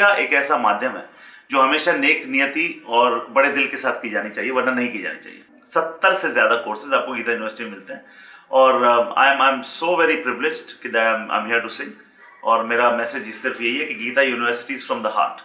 शिक्षा एक ऐसा माध्यम है जो हमेशा नेक नियति और बड़े दिल के साथ की जानी चाहिए, वरना नहीं की जानी चाहिए। सत्तर से ज़्यादा कोर्सेज आपको गीता यूनिवर्सिटी में मिलते हैं। और I am I am so very privilege कि I am here to sing और मेरा मैसेज सिर्फ़ यही है कि Geeta university from the heart